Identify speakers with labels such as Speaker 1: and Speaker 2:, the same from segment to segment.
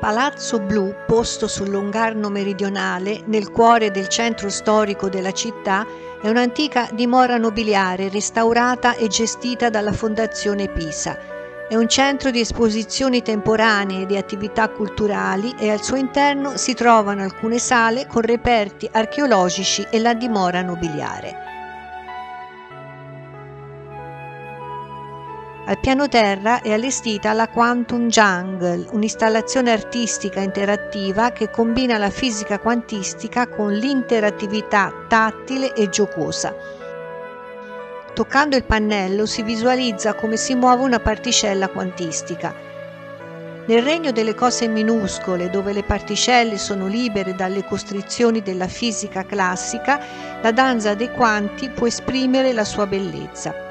Speaker 1: Palazzo Blu, posto sul Longarno meridionale, nel cuore del centro storico della città, è un'antica dimora nobiliare restaurata e gestita dalla Fondazione Pisa. È un centro di esposizioni temporanee e di attività culturali e al suo interno si trovano alcune sale con reperti archeologici e la dimora nobiliare. Al piano terra è allestita la Quantum Jungle, un'installazione artistica interattiva che combina la fisica quantistica con l'interattività tattile e giocosa. Toccando il pannello si visualizza come si muove una particella quantistica. Nel regno delle cose minuscole, dove le particelle sono libere dalle costrizioni della fisica classica, la danza dei quanti può esprimere la sua bellezza.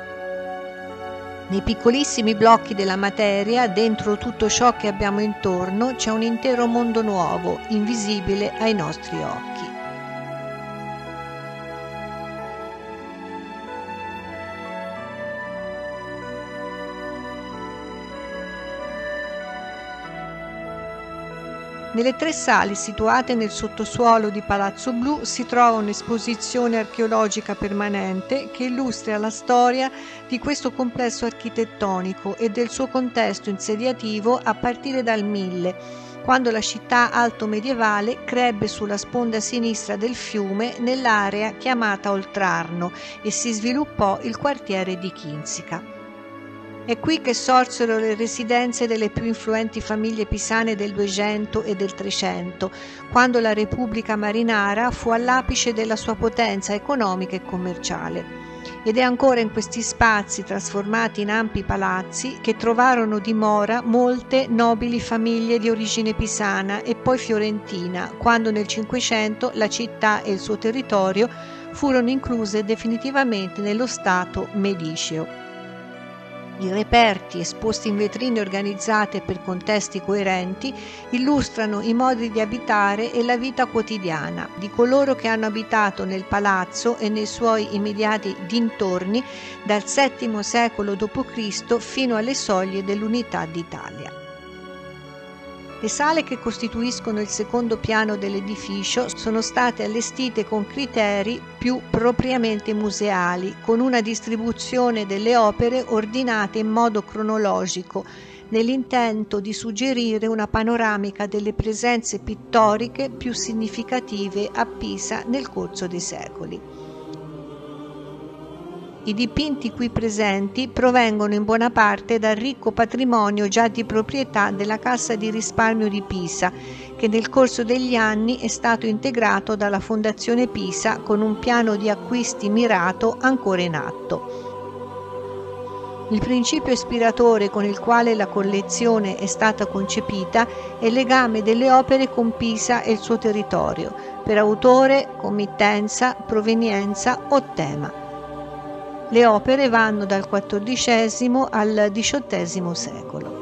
Speaker 1: Nei piccolissimi blocchi della materia, dentro tutto ciò che abbiamo intorno, c'è un intero mondo nuovo, invisibile ai nostri occhi. Nelle tre sale situate nel sottosuolo di Palazzo Blu si trova un'esposizione archeologica permanente che illustra la storia di questo complesso architettonico e del suo contesto insediativo a partire dal 1000, quando la città alto medievale crebbe sulla sponda sinistra del fiume nell'area chiamata Oltrarno e si sviluppò il quartiere di Kinsica. È qui che sorsero le residenze delle più influenti famiglie pisane del 200 e del 300, quando la Repubblica Marinara fu all'apice della sua potenza economica e commerciale. Ed è ancora in questi spazi trasformati in ampi palazzi che trovarono dimora molte nobili famiglie di origine pisana e poi fiorentina, quando nel Cinquecento la città e il suo territorio furono incluse definitivamente nello Stato mediceo. I reperti esposti in vetrine organizzate per contesti coerenti illustrano i modi di abitare e la vita quotidiana di coloro che hanno abitato nel palazzo e nei suoi immediati dintorni dal VII secolo d.C. fino alle soglie dell'Unità d'Italia. Le sale che costituiscono il secondo piano dell'edificio sono state allestite con criteri più propriamente museali, con una distribuzione delle opere ordinate in modo cronologico, nell'intento di suggerire una panoramica delle presenze pittoriche più significative a Pisa nel corso dei secoli. I dipinti qui presenti provengono in buona parte dal ricco patrimonio già di proprietà della Cassa di risparmio di Pisa, che nel corso degli anni è stato integrato dalla Fondazione Pisa con un piano di acquisti mirato ancora in atto. Il principio ispiratore con il quale la collezione è stata concepita è il legame delle opere con Pisa e il suo territorio, per autore, committenza, provenienza o tema. Le opere vanno dal XIV al XVIII secolo.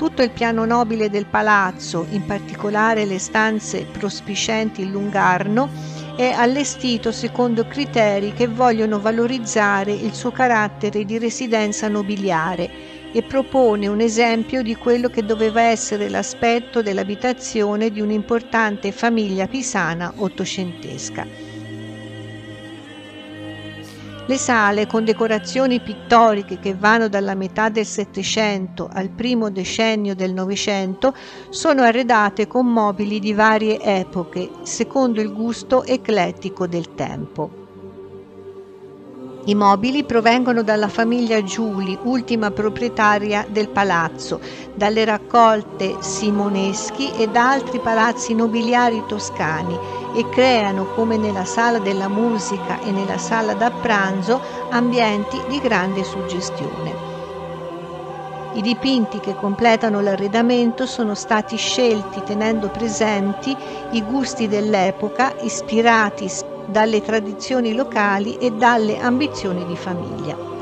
Speaker 1: Tutto il piano nobile del palazzo, in particolare le stanze prospicenti il lungarno, è allestito secondo criteri che vogliono valorizzare il suo carattere di residenza nobiliare e propone un esempio di quello che doveva essere l'aspetto dell'abitazione di un'importante famiglia pisana ottocentesca. Le sale con decorazioni pittoriche che vanno dalla metà del Settecento al primo decennio del Novecento sono arredate con mobili di varie epoche, secondo il gusto eclettico del tempo. I mobili provengono dalla famiglia Giuli, ultima proprietaria del palazzo, dalle raccolte Simoneschi e da altri palazzi nobiliari toscani e creano, come nella sala della musica e nella sala da pranzo, ambienti di grande suggestione. I dipinti che completano l'arredamento sono stati scelti tenendo presenti i gusti dell'epoca, ispirati dalle tradizioni locali e dalle ambizioni di famiglia.